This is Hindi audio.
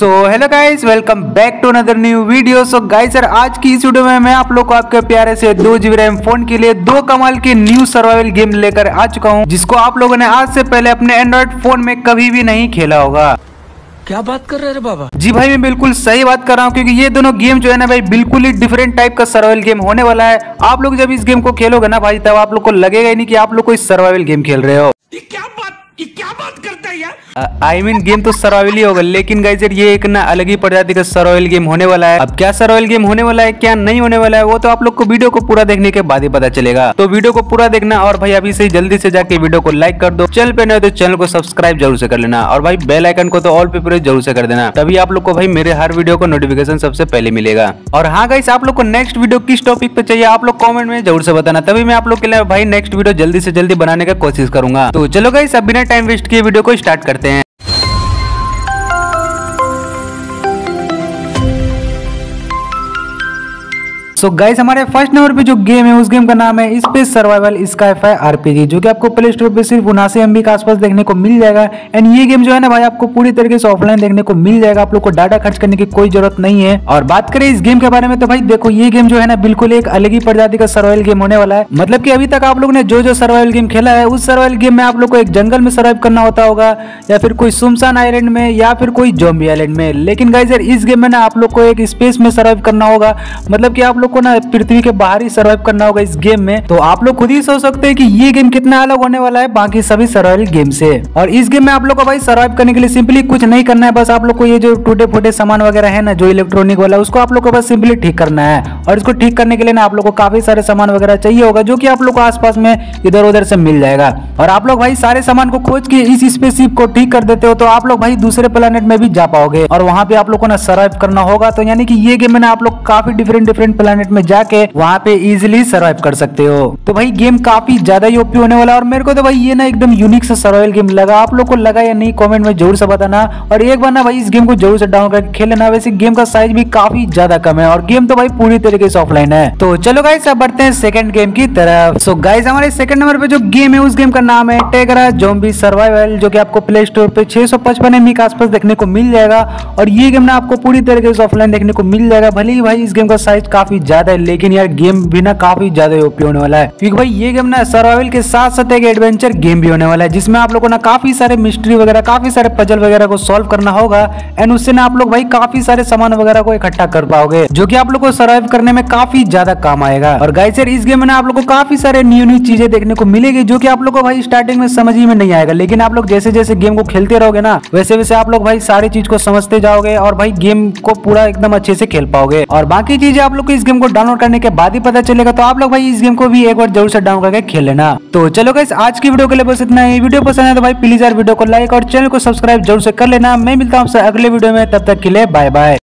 So hello guys welcome back to another new video so guys sir आज की इस वीडियो में मैं आप लोग को आपके प्यारे से दो जीबी रैम फ़ोन के लिए दो कमाल के न्यू सर्वाइवल गेम लेकर आ चुका हूँ जिसको आप लोगों ने आज से पहले अपने एंड्रॉइड फ़ोन में कभी भी नहीं खेला होगा। क्या बात कर रहे रे बाबा? जी भाई मैं बिल्कुल सही बात कर रहा हूँ क्योंकि ये दोनों गेम जो है ना भाई बिल्कुल ही डिफरेंट टाइप का सर्वाइवल गेम होने वाला है। आप लोग जब इस गेम को खेलोगे ना भाई तब आप लोग को लगेगा ही नहीं कि आप लोग कोई सर्वाइवल गेम खेल रहे हो। ये क्या बात ये क्या बात करता है यार? आई मीन गेम तो सर्वाइवल ही होगा, लेकिन गाइज़ ये एक ना अलग ही प्रजाति का सर्वाइवल गेम होने वाला है। अब क्या सर्वाइवल गेम होने वाला है, क्या नहीं होने वाला है, वो तो आप लोग को वीडियो को पूरा देखने के बाद ही पता चलेगा। तो वीडियो को पूरा देखना और भाई, अभी से जल्दी से जाके वीडियो को लाइक कर दो। चैनल पे नहीं तो चैनल को सब्सक्राइब ज़रूर से कर लेना और भाई बेल आइकन को तो ऑल पे प्रेस ज़रूर से कर देना। तभी आप लोग को भाई, मेरे हर वीडियो को नोटिफिकेशन सबसे पहले मिलेगा। और हाँ गाइस आप लोग को नेक्स्ट वीडियो किस टॉपिक पे चाहिए, आप लोग कॉमेंट में ज़रूर से बताना। तभी मैं आप लोग के लिए भाई नेक्स्ट वीडियो जल्दी से जल्दी बनाने का कोशिश करूँगा। तो चलो गाइस अब बिना टाइम वेस्ट किए वीडियो को स्टार्ट करते हैं। सो so गाइस हमारे फ़र्स्ट नंबर पे जो गेम है, उस गेम का नाम है स्पेस सर्वाइवल स्काईफाई आरपीजी जो कि आपको प्ले स्टोर पे सिर्फ़ उनासी एमबी के आसपास देखने को मिल जाएगा। एंड ये गेम जो है ना भाई, आपको पूरी तरीके से ऑफलाइन देखने को मिल जाएगा। आप लोग को डाटा खर्च करने की कोई ज़रूरत नहीं है। और बात करें इस गेम के बारे में तो भाई देखो, ये गेम जो है ना बिल्कुल एक अलग ही प्रजाति का सर्वाइवल गेम होने वाला है। मतलब की अभी तक आप लोग ने जो जो सर्वाइवल गेम खेला है, उस सर्वाइवल गेम में आप लोग को एक जंगल में सर्वाइव करना होता होगा, या फिर कोई सुमसान आइलैंड में, या फिर कोई जोम्बी आइलैंड में। लेकिन गाइज़ इस गेम में ना आप लोग को एक स्पेस में सर्वाइव करना होगा। मतलब की आप लोग को ना पृथ्वी के बाहर ही सर्वाइव करना होगा इस गेम में तो आप लोग खुद ही सोच सकते हैं कि ये गेम कितना अलग होने वाला है बाकी सभी सर्वाइवल गेम से और इस गेम में आप लोग को भाई सर्वाइव करने के लिए सिंपली कुछ नहीं करना है बस आप लोग को ये जो टूटे फूटे सामान वगैरह है ना जो इलेक्ट्रॉनिक वाला उसको आप लोग को बस सिंपली ठीक करना है और इसको ठीक करने के लिए ना आप लोग को काफ़ी सारे सामान वगैरह चाहिए होगा जो की आप लोग को आसपास में इधर उधर से मिल जाएगा और आप लोग भाई सारे सामान को खोज के इस स्पेसशिप को ठीक कर देते हो तो आप लोग भाई दूसरे प्लानट में भी जा पाओगे और वहाँ पे आप लोग को ना सर्वाइव करना होगा तो यानी कि ये गेम में ना आप लोग काफ़ी डिफरेंट डिफरेंट प्लानट में जाके वहाँ पे इजिली सर्वाइव कर सकते हो। तो भाई गेम काफ़ी ज़्यादा ही ओपी होने वाला और मेरे को तो भाई ये ना एकदम यूनिक सा सर्वाइवल गेम लगा। आप लोग को लगा या नहीं कमेंट में ज़रूर से बताना। और एक बार ना भाई, इस गेम को ज़रूर से डाउनलोड करके खेल लेना। वैसे गेम का साइज़ भी काफ़ी ज़्यादा कम है और गेम तो भाई पूरी तरीके से ऑफलाइन है। तो चलो गाइस अब बढ़ते हैं सेकंड गेम की तरफ़। सो गाइस हमारे सेकंड नंबर पे जो गेम है, उस गेम का नाम है टेगरा जोम्बी सर्वाइवल जो कि आपको प्ले स्टोर पे छह सौ पचपन एमबी के आसपास देखने को मिल जाएगा। और ये गेम ना आपको पूरी तरीके से ऑफलाइन देखने को मिल जाएगा। भले ही भाई, इस गेम का साइज़ काफ़ी ज़्यादा है, लेकिन यार गेम भी ना काफ़ी ज़्यादा ओपी होने वाला है। क्योंकि भाई ये गेम ना सर्वाइवल के साथ साथ एक एडवेंचर गेम भी होने वाला है, जिसमें आप लोगों को ना काफ़ी सारे मिस्ट्री वगैरह, काफ़ी सारे पजल वगैरह को सोल्व करना होगा एंड उससे ना आप लोग भाई काफ़ी सारे सामान वगैरह को इकट्ठा कर पाओगे, जो की आप लोग को सर्वाइव करने में काफ़ी ज़्यादा काम आएगा। और गाइस यार इस गेम में ना आप लोग को काफ़ी सारे न्यू न्यू चीज़ें देखने को मिलेगी, जो की आप लोग को भाई स्टार्टिंग में समझ ही में नहीं आएगा। लेकिन आप लोग जैसे जैसे गेम को खेलते रहोगे ना वैसे वैसे आप लोग भाई सारी चीज़ को समझते जाओगे, और भाई गेम को पूरा एकदम अच्छे से खेल पाओगे। और बाकी चीज़ें आप लोग को इस गेम को डाउनलोड करने के बाद ही पता चलेगा तो आप लोग भाई इस गेम को भी एक बार ज़रूर से डाउन करके खेल लेना। तो चलो गाइस आज की वीडियो के लिए बस इतना ही। वीडियो पसंद है तो भाई प्लीज़ यार वीडियो को लाइक और चैनल को सब्सक्राइब ज़रूर से कर लेना। मैं मिलता हूँ आपसे अगले वीडियो में, तब तक के लिए बाय बाय